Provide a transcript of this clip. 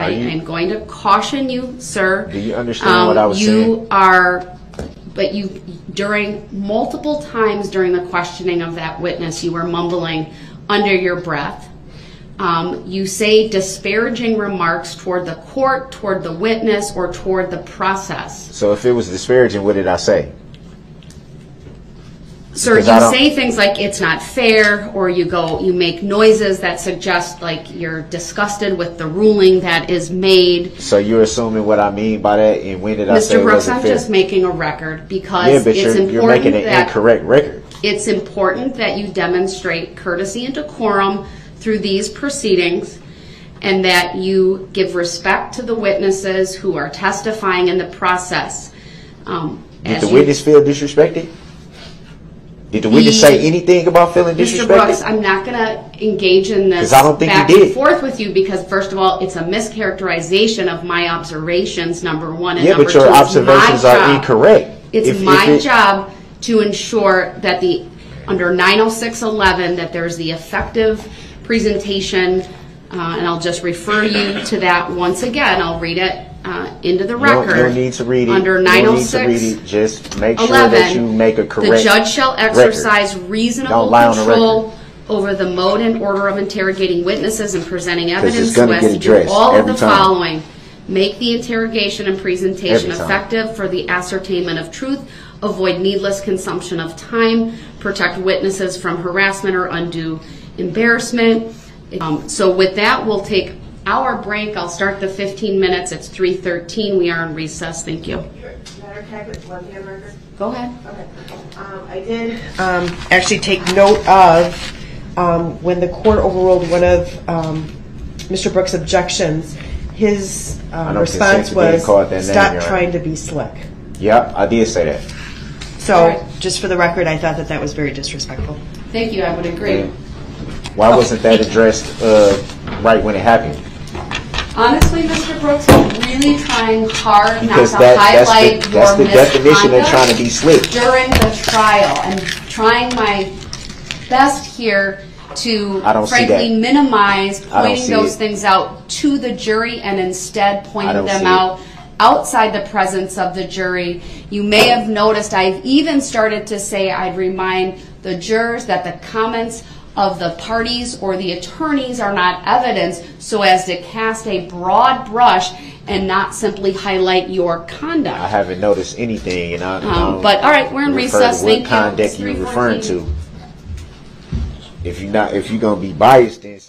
I you- am going to caution you, sir. Do you understand what I was you saying? You are, but you, during, multiple times during the questioning of that witness, you were mumbling under your breath. Um, you say disparaging remarks toward the court, toward the witness, or toward the process. So if it was disparaging, what did I say? Sir, Because you say things like it's not fair, or you go, you make noises that suggest like you're disgusted with the ruling that is made. So you're assuming what I mean by that, and when did I say Mr. Brooks, I'm fair? just making a record because yeah, it's you're, important you're making an that incorrect record. it's important that you demonstrate courtesy and decorum through these proceedings and that you give respect to the witnesses who are testifying in the process. Um, Did the you- witness feel disrespected? Did the witness say anything about feeling Mr. Brooks, disrespected? I'm not going to engage in this 'Cause I don't think back did. and forth with you because, first of all, it's a mischaracterization of my observations, number one. And Yeah, number but your two, my observations are job- incorrect. It's If- if my it- job to ensure that the, under 90611, that there's the effective presentation, uh, and I'll just refer you to that once again. I'll read it uh, into the You don't, record. you don't need to read it. Under you don't need to 906 read it. Just make sure 11, that you make a correct The judge shall record. exercise reasonable Don't lie on the control over the mode and order of interrogating witnesses and presenting it's evidence gonna so as get to do addressed all of every the time. following. Make the interrogation and presentation Every time. effective for the ascertainment of truth, avoid needless consumption of time, protect witnesses from harassment or undue embarrassment. Um, So with that, we'll take our break. I'll start the 15 minutes. It's 3:13. We are in recess. Thank you. Matter of fact, with one hand record? Go ahead. Okay. Um, I did um, actually take note of um, when the court overruled one of um, Mr. Brooks' objections, his um, don't response consent being was, called that name, stop Your Honor." trying to be slick. Yeah, I did say that. So, All right. just for the record, I thought that that was very disrespectful. Thank you. I would agree. Why wasn't that addressed uh, right when it happened? Honestly, Mr. Brooks, I'm really trying hard not Because to that, that's highlight the, your that's the definition of trying to misconduct be slick. during the trial. I'm trying my best here to I don't see frankly that. minimize I don't pointing see those it. things out to the jury and instead I pointing don't them it. out outside the presence of the jury. You may have noticed I've even started to say I'd remind the jurors that the comments of the parties or the attorneys are not evidence so as to cast a broad brush and not simply highlight your conduct. I haven't noticed anything, and I, Um, but, all right, we're in recess. What Thank you. conduct It's you referring to? If you're not, if you're gonna be biased, then.